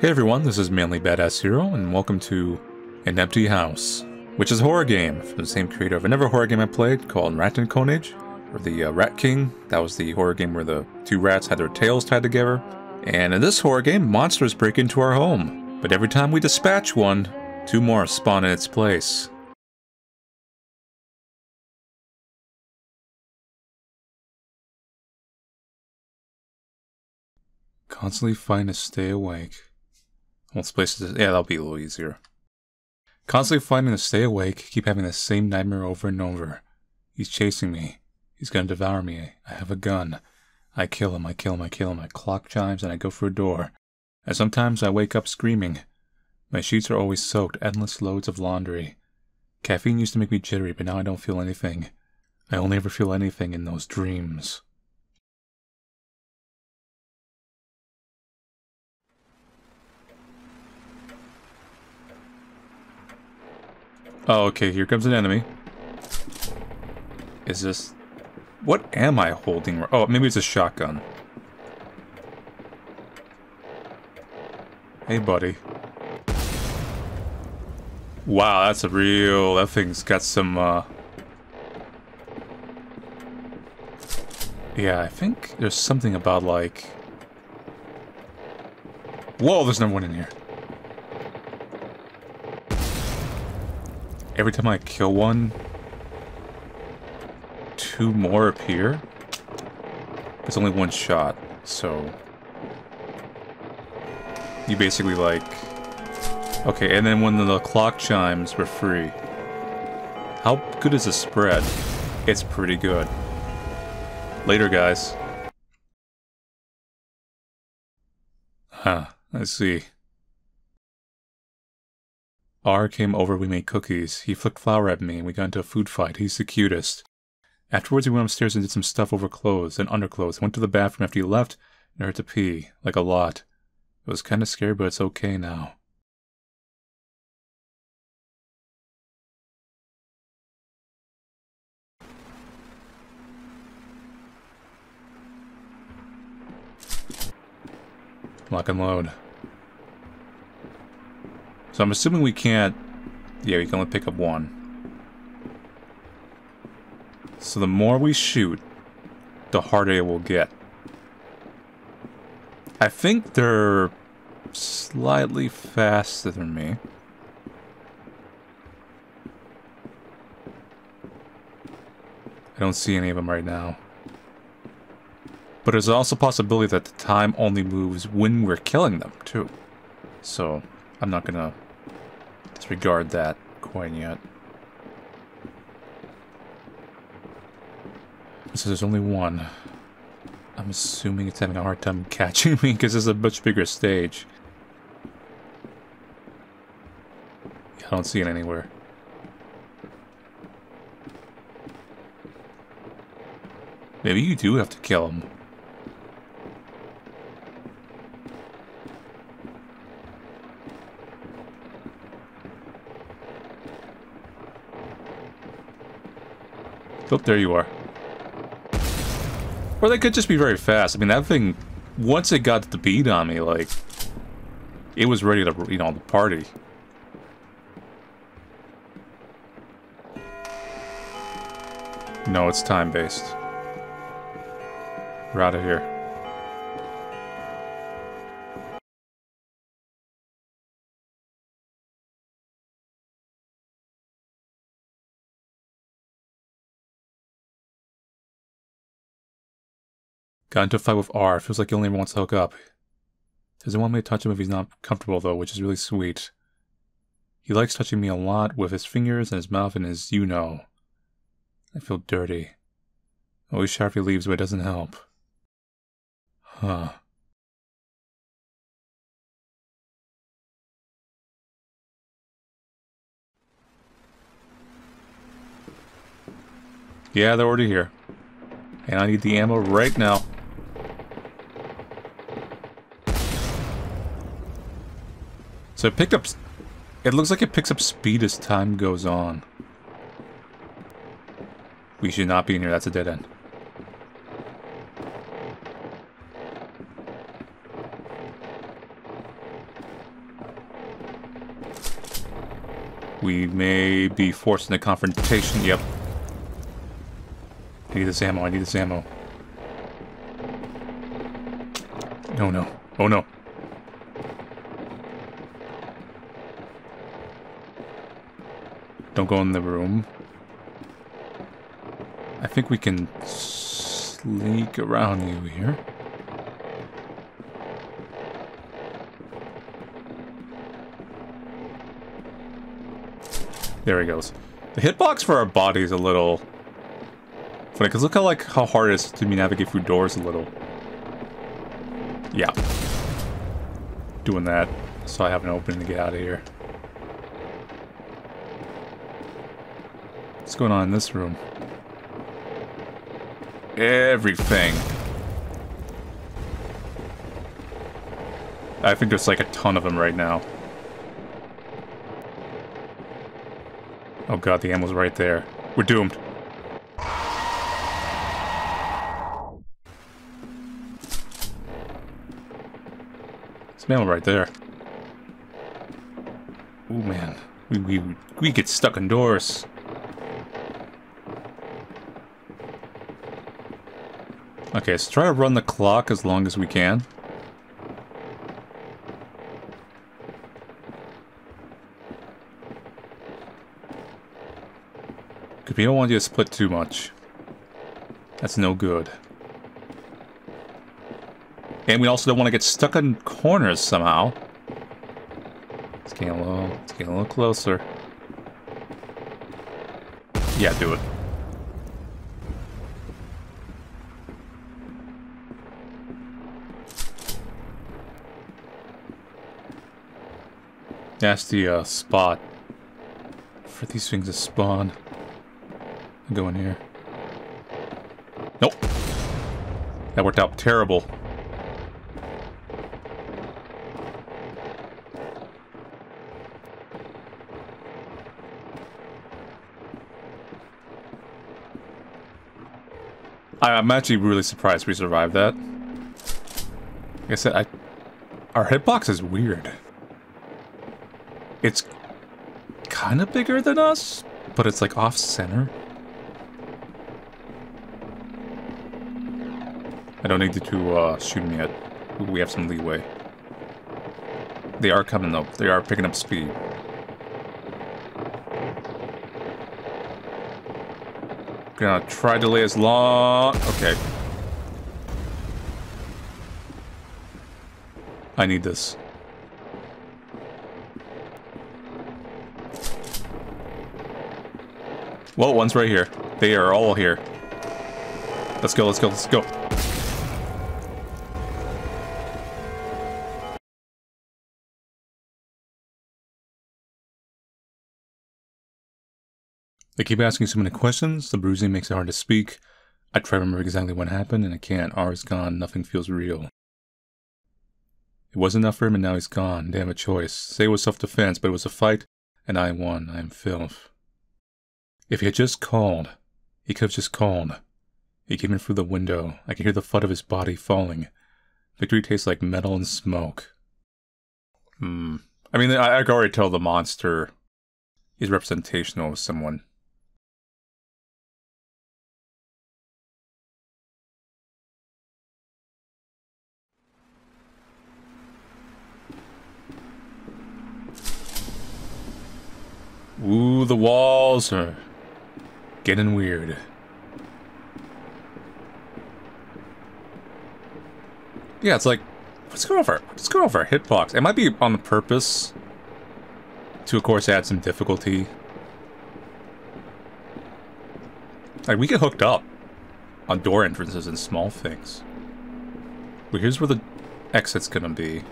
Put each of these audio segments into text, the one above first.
Hey everyone, this is Manly Badass Hero, and welcome to An Empty House, which is a horror game from the same creator of another horror game I played called Rattenkonig, or the uh, Rat King. That was the horror game where the two rats had their tails tied together. And in this horror game, monsters break into our home. But every time we dispatch one, two more spawn in its place. Constantly fighting to stay awake. This place is, yeah, that'll be a little easier. Constantly fighting to stay awake, keep having the same nightmare over and over. He's chasing me. He's gonna devour me. I have a gun. I kill him, I kill him, I kill him. My clock chimes and I go for a door. And sometimes I wake up screaming. My sheets are always soaked, endless loads of laundry. Caffeine used to make me jittery, but now I don't feel anything. I only ever feel anything in those dreams. Oh, okay, here comes an enemy. Is this... What am I holding? Oh, maybe it's a shotgun. Hey, buddy. Wow, that's a real... That thing's got some, uh... Yeah, I think there's something about, like... Whoa, there's no one in here. Every time I kill one, two more appear. It's only one shot, so... You basically like... Okay, and then when the clock chimes, we're free. How good is the spread? It's pretty good. Later, guys. Huh, I see. R came over, we made cookies. He flicked flour at me, and we got into a food fight. He's the cutest. Afterwards, he went upstairs and did some stuff over clothes and underclothes. Went to the bathroom after he left, and I had to pee, like a lot. It was kind of scary, but it's okay now. Lock and load. So I'm assuming we can't... Yeah, we can only pick up one. So the more we shoot, the harder it will get. I think they're slightly faster than me. I don't see any of them right now. But there's also a possibility that the time only moves when we're killing them, too. So, I'm not gonna disregard that quite yet. So there's only one. I'm assuming it's having a hard time catching me because it's a much bigger stage. I don't see it anywhere. Maybe you do have to kill him. Oh, there you are. Or they could just be very fast. I mean, that thing, once it got the beat on me, like, it was ready to, you know, the party. No, it's time-based. We're out of here. Got into a fight with R. Feels like he only wants to hook up. Doesn't want me to touch him if he's not comfortable, though, which is really sweet. He likes touching me a lot with his fingers and his mouth and his you know. I feel dirty. Always shy he leaves, but it doesn't help. Huh. Yeah, they're already here. And I need the ammo right now. So it picked up... It looks like it picks up speed as time goes on. We should not be in here. That's a dead end. We may be forced into confrontation. Yep. I need this ammo. I need this ammo. No, no. Oh, no. Don't go in the room. I think we can sneak around you here. There he goes. The hitbox for our body is a little funny, because look how like how hard it is to me navigate through doors a little. Yeah. Doing that, so I have an opening to get out of here. Going on in this room? Everything. I think there's like a ton of them right now. Oh god, the ammo's right there. We're doomed. It's ammo right there. Oh man. We, we, we get stuck indoors. Okay, let's try to run the clock as long as we can. Because we don't want you to split too much. That's no good. And we also don't want to get stuck in corners somehow. It's getting a little, let's get a little closer. Yeah, do it. The uh, spot for these things to spawn. Go in here. Nope. That worked out terrible. I'm actually really surprised we survived that. Like I said, I, our hitbox is weird. It's kind of bigger than us, but it's like off-center. I don't need to uh, shoot me yet. We have some leeway. They are coming though. They are picking up speed. Gonna try to lay as long... Okay. I need this. Well, one's right here. They are all here. Let's go, let's go, let's go. They keep asking so many questions, the bruising makes it hard to speak. I try to remember exactly what happened, and I can't. R is gone, nothing feels real. It wasn't enough for him, and now he's gone. Damn a choice. Say it was self-defense, but it was a fight, and I won. I am filth. If he had just called, he could have just called. He came in through the window. I could hear the thud of his body falling. Victory tastes like metal and smoke. Hmm. I mean, I, I can already tell the monster is representational of someone. Ooh, the walls are getting weird. Yeah, it's like, let's go over? let's go over hitbox? It might be on the purpose to, of course, add some difficulty. Like, we get hooked up on door entrances and small things. But here's where the exit's gonna be.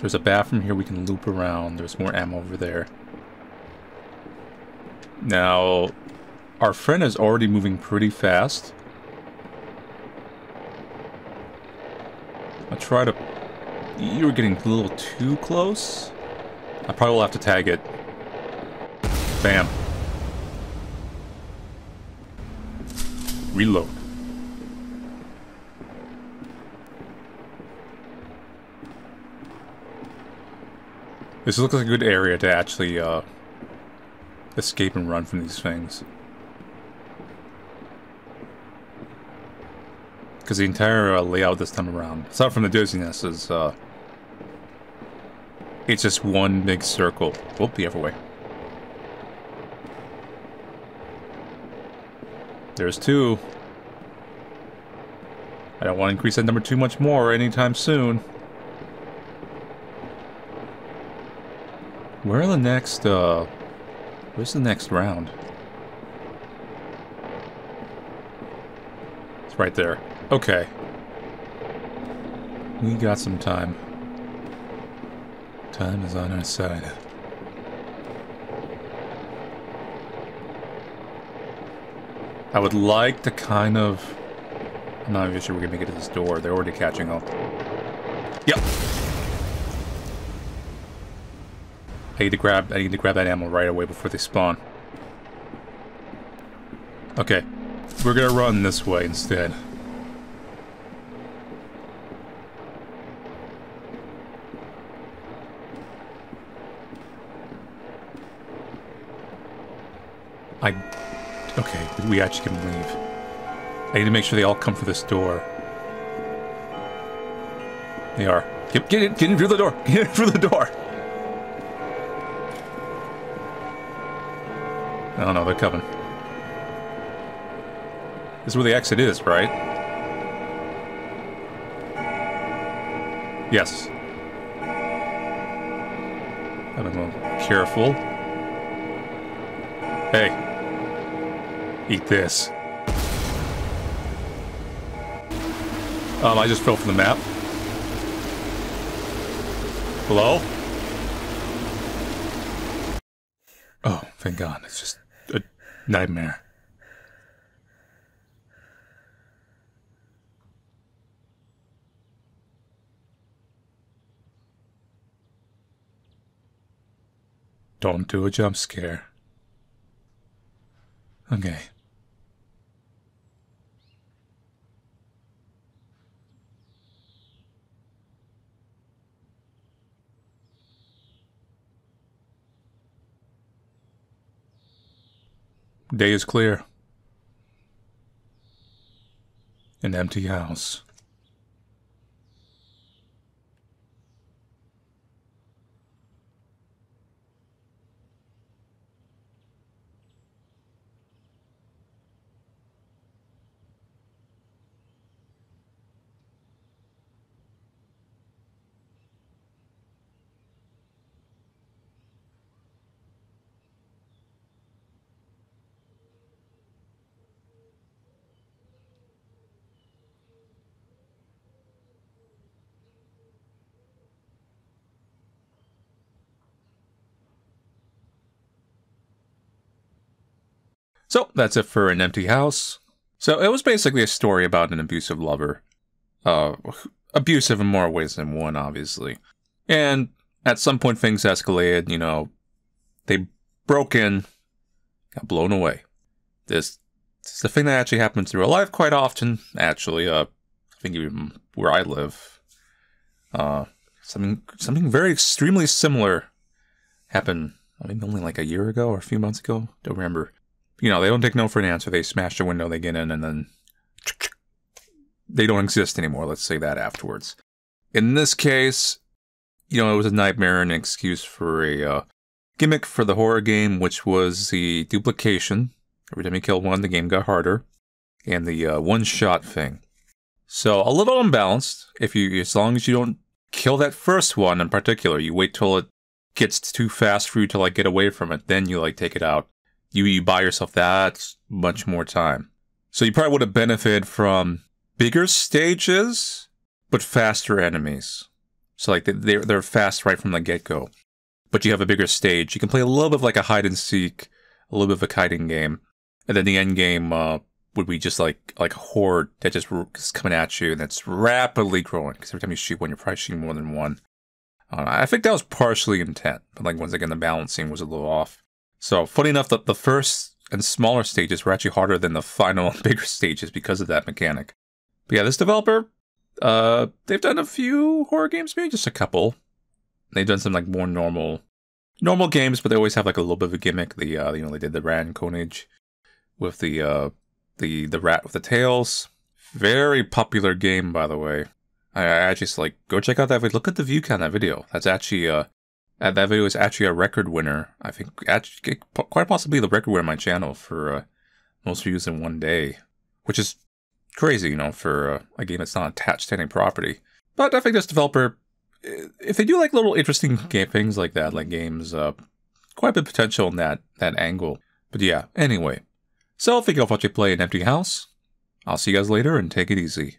There's a bathroom here we can loop around. There's more ammo over there. Now, our friend is already moving pretty fast. I'll try to... You were getting a little too close. I probably will have to tag it. Bam. Reload. This looks like a good area to actually uh, escape and run from these things. Because the entire uh, layout this time around, aside from the dizziness, is uh, it's just one big circle. Whoop, the other way. There's two. I don't want to increase that number too much more anytime soon. Where are the next, uh... Where's the next round? It's right there. Okay. We got some time. Time is on our side. I would like to kind of... I'm not even sure we can make it to this door. They're already catching up. Yep. I need to grab I need to grab that ammo right away before they spawn. Okay. We're gonna run this way instead. I... Okay, we actually can leave. I need to make sure they all come for this door. They are. Get, get in, get in through the door! Get in through the door! Don't know, they're coming. This is where the exit is, right? Yes. I'm a little careful. Hey. Eat this. Um, I just fell from the map. Hello? Oh, thank God. It's just a nightmare. Don't do a jump scare. Okay. Day is clear. An empty house. So that's it for an empty house. So it was basically a story about an abusive lover. Uh, abusive in more ways than one, obviously. And at some point things escalated, you know, they broke in, got blown away. This, this is the thing that actually happens in real life quite often, actually. Uh, I think even where I live. Uh, something, something very extremely similar happened, I think only like a year ago or a few months ago. Don't remember you know, they don't take no for an answer. They smash the window, they get in, and then they don't exist anymore. Let's say that afterwards. In this case, you know, it was a nightmare and an excuse for a uh, gimmick for the horror game, which was the duplication. Every time you kill one, the game got harder, and the uh, one-shot thing. So a little unbalanced. If you, as long as you don't kill that first one in particular, you wait till it gets too fast for you to like get away from it, then you like take it out you, you buy yourself that much more time. So you probably would have benefited from bigger stages, but faster enemies. So like they're, they're fast right from the get-go. But you have a bigger stage. You can play a little bit of like a hide and seek, a little bit of a kiting game. And then the end game uh, would be just like like a horde that just is coming at you and that's rapidly growing. Because every time you shoot one, you're probably shooting more than one. Uh, I think that was partially intent, but like once again, the balancing was a little off. So, funny enough, that the first and smaller stages were actually harder than the final and bigger stages because of that mechanic. But yeah, this developer, uh, they've done a few horror games, maybe just a couple. they've done some like more normal, normal games, but they always have like a little bit of a gimmick. The uh, you know they did the Rattenkonig with the uh, the the rat with the tails. Very popular game, by the way. I, I just like go check out that video. Look at the view count that video. That's actually uh, that video is actually a record winner. I think actually quite possibly the record winner on my channel for uh, most views in one day, which is crazy, you know, for uh, a game that's not attached to any property. But I think this developer, if they do like little interesting game things like that, like games, uh, quite a bit of potential in that that angle. But yeah, anyway. So thank you all for watching play an empty house. I'll see you guys later and take it easy.